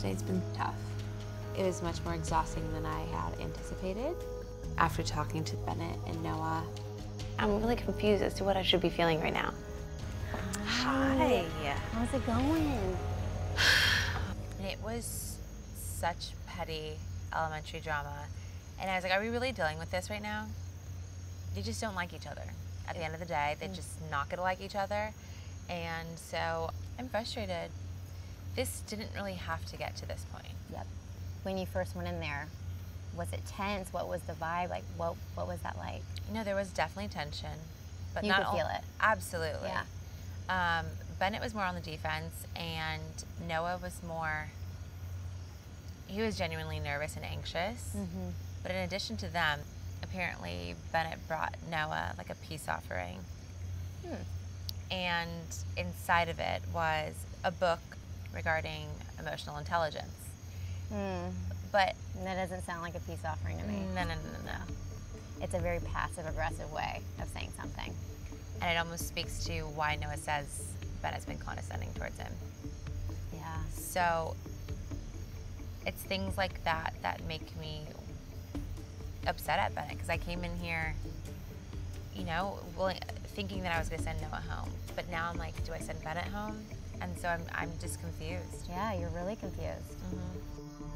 today's been tough. It was much more exhausting than I had anticipated. After talking to Bennett and Noah, I'm really confused as to what I should be feeling right now. Hi. How's it going? It was such petty elementary drama. And I was like, are we really dealing with this right now? They just don't like each other. At the end of the day, they're mm. just not gonna like each other. And so I'm frustrated. This didn't really have to get to this point. Yep. When you first went in there, was it tense? What was the vibe? Like, what what was that like? You know, there was definitely tension, but You not could all- feel it. Absolutely. Yeah. Um, Bennett was more on the defense, and Noah was more. He was genuinely nervous and anxious. Mm-hmm. But in addition to them, apparently Bennett brought Noah like a peace offering. Hmm. And inside of it was a book regarding emotional intelligence. Mm. But That doesn't sound like a peace offering to me. no, no, no, no, no. It's a very passive aggressive way of saying something. And it almost speaks to why Noah says Bennett's been condescending towards him. Yeah. So it's things like that that make me upset at Bennett because I came in here, you know, willing, thinking that I was going to send Noah home. But now I'm like, do I send Bennett home? And so I'm, I'm just confused. Yeah, you're really confused. Mhm.